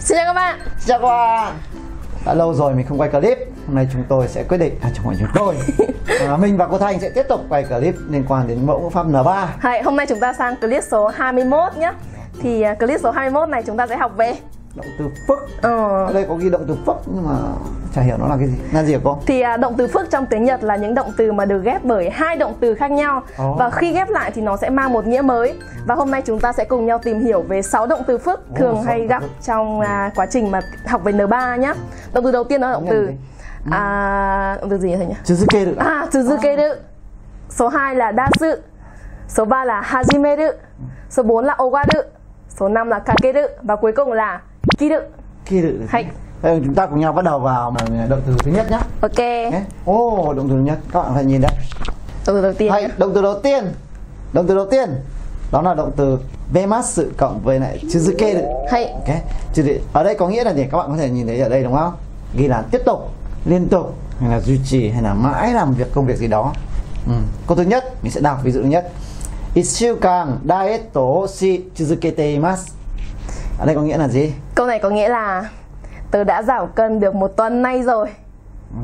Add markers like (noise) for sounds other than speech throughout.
Xin chào các bạn. Xin chào các bạn. Đã lâu rồi mình không quay clip. Hôm nay chúng tôi sẽ quyết định À chẳng phải chúng tôi (laughs) à, Mình và cô Thanh sẽ tiếp tục quay clip liên quan đến mẫu ngữ pháp N3 Hay, Hôm nay chúng ta sang clip số 21 nhé Thì uh, clip số 21 này chúng ta sẽ học về Động từ phức ờ. Ở đây có ghi động từ phức nhưng mà chả hiểu nó là cái gì Là gì hả cô? Thì uh, động từ phức trong tiếng Nhật là những động từ mà được ghép bởi hai động từ khác nhau Ồ. Và khi ghép lại thì nó sẽ mang một nghĩa mới Và hôm nay chúng ta sẽ cùng nhau tìm hiểu về 6 động từ phức Ồ, Thường hay gặp phức. trong uh, quá trình mà học về N3 nhá Động từ đầu tiên đó là động từ gì? à, Động từ gì nhỉ? Suzuke được à? À, Suzukeru Số 2 là Dasu Số 3 là Hajimeru Số 4 là Ogaru Số 5 là Kakeru Và cuối cùng là Kiru Kia được Hay. Đây, chúng ta cùng nhau bắt đầu vào động từ thứ nhất nhé Ok Nhé. Ồ, động từ thứ nhất Các bạn thể nhìn đây Động từ đầu tiên Hay, động từ đầu tiên Động từ đầu tiên Đó là động từ Bemasu cộng với lại Suzuke được Hay Ok, chứ thì ở đây có nghĩa là gì? Các bạn có thể nhìn thấy ở đây đúng không? Ghi là tiếp tục, liên tục, hay là duy trì, hay là mãi làm việc công việc gì đó. Ừ. Câu thứ nhất, mình sẽ đọc ví dụ thứ nhất. Ichukan daieto o shi tsuzukete imasu Ở đây có nghĩa là gì? Câu này có nghĩa là Tớ đã giảm cân được một tuần nay rồi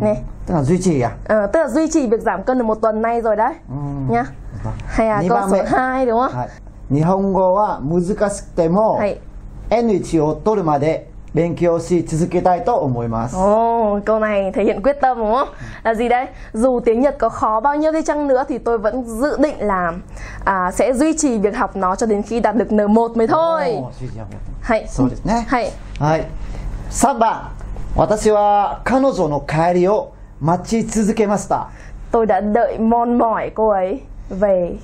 Nè Tức là duy trì à? ờ, Tức là duy trì việc giảm cân được một tuần nay rồi đấy Ừ. Nhá Vâng. Hay là Ni câu ba số mẹ. 2 đúng không? Hai. Nihongo wa muzukashikute mo Hay N1 を取るまで 勉強し続けたいと思います。 Ồ, câu này thể hiện quyết tâm đúng không? Là gì đấy? Dù tiếng Nhật có khó bao nhiêu đi chăng nữa thì tôi vẫn dự định là à, sẽ duy trì việc học nó cho đến khi đạt được N1 mới thôi. おー主人は Hay. そうですね。 Hay. はい。3番。私は彼女の帰りを待ち続けました。 Tôi đã đợi mon mỏi cô ấy về.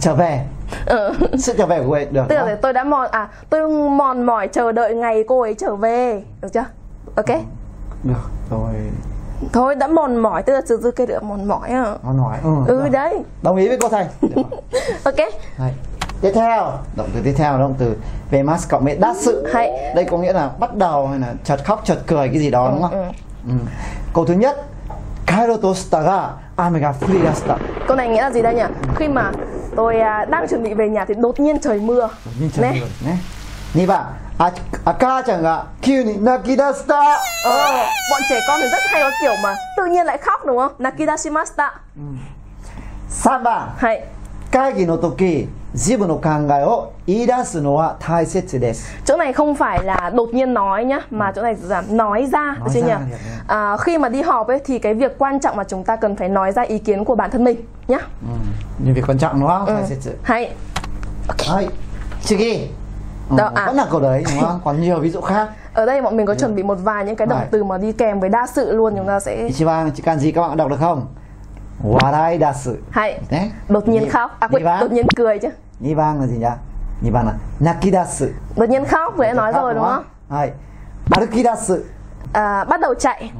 Trở về. Ừ. Sự trở về của cô ấy được Tức là tôi đã mòn à tôi mòn mỏi chờ đợi ngày cô ấy trở về. Được chưa? Ok. Được. Rồi. Thôi đã mòn mỏi tức là từ từ cái được mòn mỏi à. Ngon hỏi. Ừ, Ừ đấy. Đồng ý với cô Thành. (laughs) Ok. Hay. Tiếp theo, động từ tiếp theo động từ về mas cộng với đát sự. Hay. Đây có nghĩa là bắt đầu hay là chợt khóc chợt cười cái gì đó đúng không? ừ. Ừ. Câu thứ nhất. Kairo shita ga ame ga furidashita. Câu này nghĩa là gì đây nhỉ? Khi mà tôi à, đang chuẩn bị về nhà thì đột nhiên trời mưa. 忍者のようにね2番ああ母ちゃんが急に泣き出した Ờ, bọn trẻ con thì rất hay có kiểu mà tự nhiên lại khóc đúng không? Nakidashimashita. 3番 Hay. 会議の時 自分の考えを言い出すのは大切です Chỗ này không phải là đột nhiên nói nhá, mà chỗ này là nói ra, được Nói chưa ra nhỉ? được, được. À, khi mà đi họp ấy thì cái việc quan trọng là chúng ta cần phải nói ra ý kiến của bản thân mình nhá. うんviệc quan trọng đúng không Ừ. 大切 Hay. はい次 Ừ, Đó, à. vẫn là câu đấy đúng không còn nhiều ví dụ khác Ở đây bọn mình có chuẩn bị một vài những cái động Này. từ mà đi kèm với đa sự luôn chúng ta sẽ一番時間gì các bạn đọc được không 笑い出す hay ね đột nhiên Nhị- khóc, à nhị quên,番 đột nhiên cười chứ. 2番là gì nhỉ 2番là 泣き出す Đột nhiên khóc vừa đã nói rồi đúng không? はい歩き出す À, bắt đầu chạy.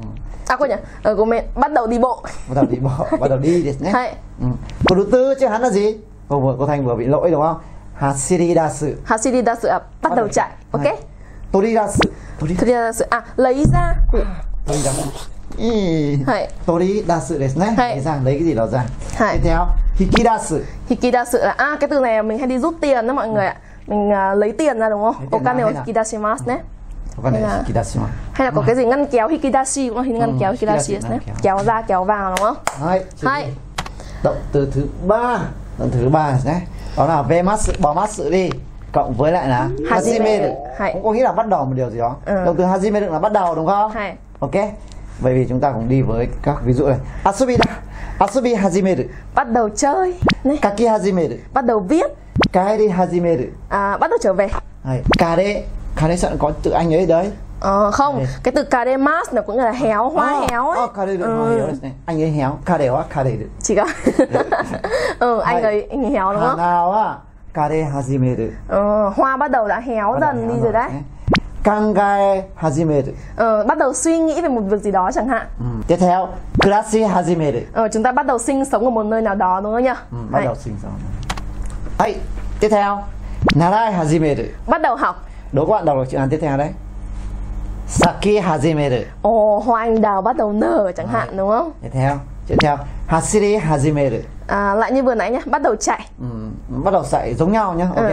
À quên nhỉ, ở của mình bắt đầu đi bộ. bắt đầu đi bộ bắt đầu điですね Hay. Ừ. Câu thứ tư chứ hắn là gì? Cô vừa cô Thanh vừa bị lỗi đúng không? Hashiridasu. Hashiridasu à, bắt đầu chạy. Ok? Toridasu. Tori- Toridasu à, lấy ra. Toridasu. Ý. Hay. Toridasu desu ne. Hay. Lấy ra lấy cái gì đó ra. Hay. Tiếp theo, hikidasu. Hikidasu là à cái từ này mình hay đi rút tiền đó mọi người ạ. Mình à, lấy tiền ra đúng không? Okane hay o hikidashimasu nhé. Hay này là- hikidasu mà. Hay là có cái gì ngăn kéo hikidashi cũng là ngăn Ừ, kéo hikidashi hikidashi, nhé. ngăn kéo. Ra kéo vào đúng không? Hai. Động từ thứ ba. Động từ thứ ba này. Đó là ve mắt sự bỏ mắt sự đi cộng với lại là Hajime. Hay. Cũng có nghĩa là bắt đầu một điều gì đó. Ừ. Động từ hajimeru là bắt đầu đúng không? Hay. Ok. Vậy thì chúng ta cùng đi với các ví dụ này. Asubi da. Asubi hajimeru. Bắt đầu chơi. Này, Kaki hajimeru. bắt đầu viết. Kaeri hajimeru. À, bắt đầu trở về. Đấy. Kare. Kare sẽ có từ anh ấy đấy. Ờ, không, Đây. cái từ karemas nó cũng là héo, hoa Ờ, héo ấy. ờ, kare được. Ừ, héo đấy. Anh ấy héo. Kare wa kare được. Chỉ có (laughs) Ừ, anh ấy anh ấy héo đúng không? Hana wa kare hajimeru. Ờ, hoa bắt đầu đã héo Bắt dần đi rồi đấy. nhé. Kangae hajimeru. Ờ, bắt đầu suy nghĩ về một việc gì đó chẳng hạn. Ừ. Tiếp theo, kurasi hajimeru. Ờ, chúng ta bắt đầu sinh sống ở một nơi nào đó đúng không nhỉ? Ừ, bắt đầu sinh sống. Hay. Tiếp theo, narai hajimeru. Bắt đầu học. Đố các bạn đọc được chữ Hàn tiếp theo đấy. Saki hajimeru. Ồ, hoa anh đào bắt đầu nở chẳng hạn Đấy. đúng không? Tiếp theo, tiếp theo, hasiri hajimeru. À, lại như vừa nãy nhá, bắt đầu chạy. Ừ, bắt đầu chạy giống nhau nhá. Ok. Ừ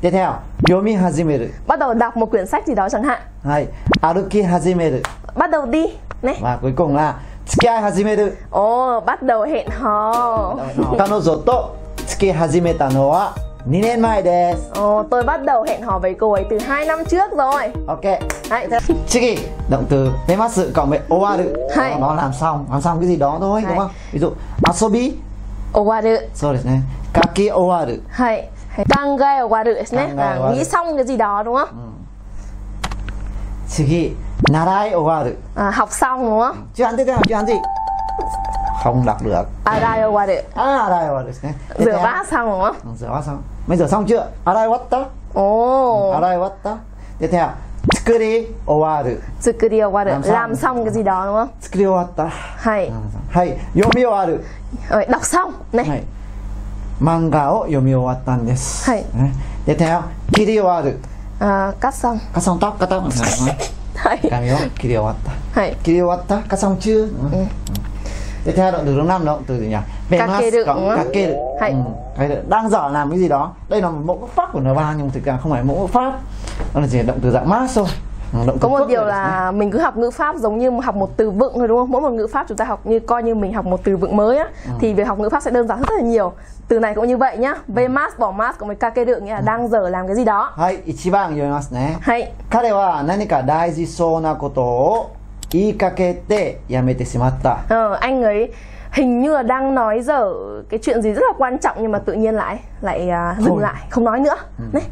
tiếp theo yomi hajimeru bắt đầu đọc một quyển sách gì đó chẳng hạn はい歩き始める bắt đầu đi này và cuối cùng là 付き合い始める ồ bắt đầu hẹn hò 彼女と付き始めたのは2年前です ồ tôi bắt đầu hẹn hò với cô ấy từ 2 năm trước rồi ok Đấy, thế- 次động từ 出ますcộng với 終わる Hay. nó làm xong làm xong cái gì đó thôi Hay. đúng không ví dụ asobi 終わるそうですね書き終わるはい 考え終わるですね 考え終わる à, nghĩ xong cái gì đó đúng không 次習い終わる à, học xong đúng không chữ Hán tiếp theo chữ Hán gì không đọc được arai 終わる à đây rồi đấy Tiếp rửa theo. bát xong đúng không Ừ, rửa bát xong mới rửa xong chưa arai watta ồ arai watta tiếp theo tsukuri owaru 作り終わる Làm xong. làm xong cái gì đó đúng không tsukuri owatta はい、 はい読み終わる Rồi, đọc xong này はい 漫画を読み終わったんですはいねtiếp theo 切り終わる à, cắt xong cắt xong tóc cắt tóc hay cảm ơn切り終わった hay Kỳ điều ta cắt xong chưa? Ừ. Tiếp theo động từ thứ năm động từ gì nhỉ? Về Kakeru, cộng đúng không? kakeru. Hay. Ừ. Hay là đang dở làm cái gì đó. Đây là một mẫu ngữ pháp của N3 nhưng thực ra không phải mẫu ngữ pháp. Đó là chỉ động từ dạng mass thôi. À, có một điều là mình cứ học ngữ pháp giống như học một từ vựng rồi đúng không? Mỗi một ngữ pháp chúng ta học như coi như mình học một từ vựng mới á à. thì việc học ngữ pháp sẽ đơn giản rất là nhiều. Từ này cũng như vậy nhá. Ừ. Về mask bỏ mask còn với kake được nghĩa là ừ. đang dở làm cái gì đó. Hay ichiban yomimasu ne hay. Kare wa nani ka daiji so na koto o iikakete yamete shimatta. Ờ anh ấy hình như là đang nói dở cái chuyện gì rất là quan trọng nhưng mà tự nhiên lại lại uh, dừng lại không nói nữa. Ừ. này.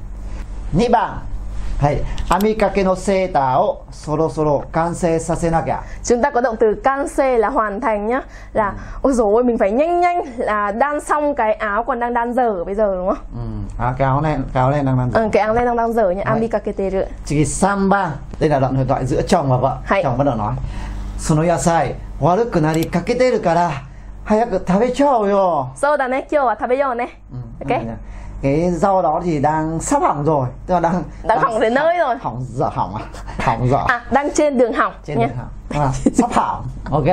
2番はい、編みかけのセーターをそろそろ完成させなきゃ。 chúng ta có động từ canse là hoàn thành nhá là ôi dồi ôi mình phải nhanh nhanh là đan xong cái áo còn đang đan dở bây giờ đúng không Ừ. À, cái áo này, cái áo này đang làm ừ, cái áo lên đang đan dở nhá Đấy. amikaketeru Chỉ 3番đây là đoạn hội thoại giữa chồng và vợ Hay. chồng bắt đầu nói その野菜悪くなりかけてるから早く食べちゃおうよ so da ne kyo wa tabeyo ne ok cái rau đó thì đang sắp hỏng rồi tức là đang Đang hỏng đến nơi rồi. hỏng dở hỏng à hỏng dở à đang trên đường hỏng trên nhé đường hỏng. Là sắp hỏng ok?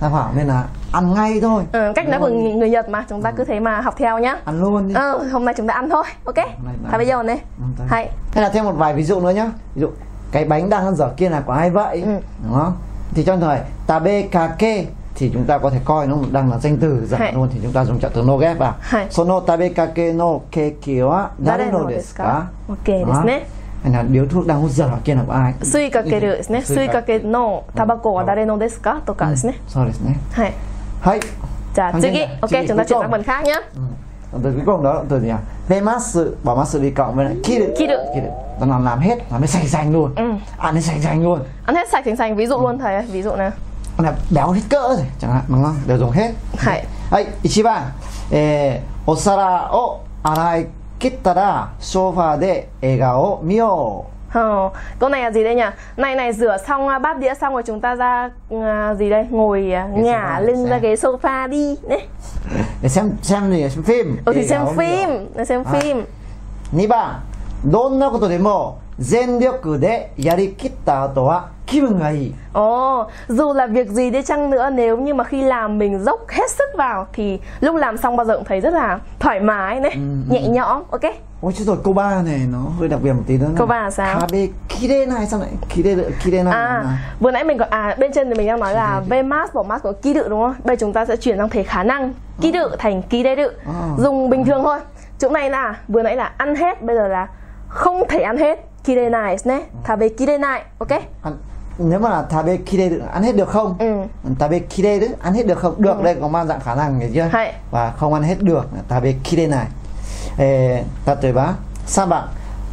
Sắp hỏng nên là ăn ngay thôi. Ừ, cách nói của người, Nhật mà chúng ta cứ thế mà học theo nhá. Ăn luôn đi. Ừ, hôm nay chúng ta ăn thôi ok? Nay đã- tabeyo ne Ừ, thôi. hay. Hay là thêm một vài ví dụ nữa nhá. Ví dụ cái bánh đang ăn dở kia là của ai vậy? Ừ. Đúng không? Thì trong thời tabe kake Thì chúng ta có thể coi nó đang là danh từ dở Hay. luôn Thì chúng ta dùng trợ từ no ghép vào Hay. Sono tabe kake no keki wa dare no desu ka ok Đó. desu ne Hay là điếu thuốc đang hút dở kia là của ai 吸いかけるですね吸いかけのタバコは誰のですかとかですね そうですねはい Hay Dạ, Thằng次, trên này, ok, chị chúng ta cuối chuyển cùng. sang phần khác nhé. Ừ. Động từ cuối cùng đó động từ gì nhỉ Demasu Bỏ masu đi cộng với lại kiru Kiru. Kiru Nó làm, làm hết Làm hết sành sành luôn Ừ. Ăn hết sành sành luôn Ăn hết sạch thành sành, ví dụ luôn thầy, ơi, ví dụ nào. là béo hết cỡ rồi chẳng hạn đúng không đều dùng hết はい。はい1番、えー、お皿を洗い切ったらソファーで映画を見よ Ờ, câu này là gì đây nhỉ? Này này rửa xong à, bát đĩa xong rồi chúng ta ra à, gì đây? Ngồi à, Ghế ngả sofa, lên xem. ra ghế sofa đi. Đấy.うでxem xem gì xem phim Ừ thì 映画 xem を見よ phim, để xem À. phim. 2番どんなことでも全力でやりきった後は 気分がいい Ồ, dù là việc gì đi chăng nữa nếu như mà khi làm mình dốc hết sức vào thì lúc làm xong bao giờ cũng thấy rất là thoải mái này, nhẹ nhõm, ok? Ôi chứ rồi câu ba này nó hơi đặc biệt một tí nữa Câu ba là sao? Kabe kire này sao lại kire kire này À, vừa nãy mình có à bên trên thì mình đang nói là v mas bỏ mas của ký đự đúng không? Bây giờ chúng ta sẽ chuyển sang thể khả năng ký đự thành ký đê đự. À. Dùng bình thường thôi. Chỗ này là vừa nãy là ăn hết, bây giờ là không thể ăn hết. Kire nai ne, tabe kire nai, ok? ăn, nếu mà là tabe kire ăn hết được không Ừ. tabe kire ăn hết được không được đây có mang dạng khả năng hiểu chưa Hay. và không ăn hết được tabe kire này eh, 例えば3番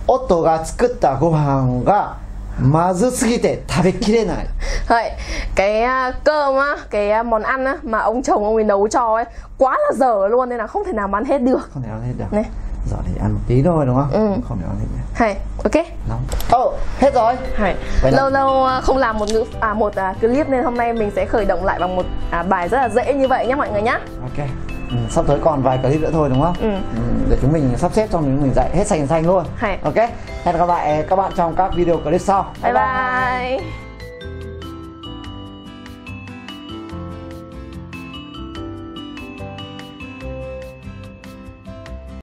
夫が作ったご飯がまずすぎて食べきれない Vậy, cái à, cơm á, cái à, món ăn á mà ông chồng ông ấy nấu cho ấy quá là dở luôn nên là không thể nào mà ăn hết được. không thể ăn hết được Này. giờ thì ăn một tí thôi đúng không Ừ. không thể ăn được Hay, ok? nóng ồ hết rồi Hay. Vậy là- Lâu lâu à, không làm một ngữ à một à, clip nên hôm nay mình sẽ khởi động lại bằng một à, bài rất là dễ như vậy nhé mọi người nhé. ok ừ, sắp tới còn vài clip nữa thôi đúng không Ừ. để chúng mình sắp xếp cho chúng mình dạy hết xanh xanh luôn Hay. ok hẹn gặp lại các bạn trong các video clip sau Bye bye.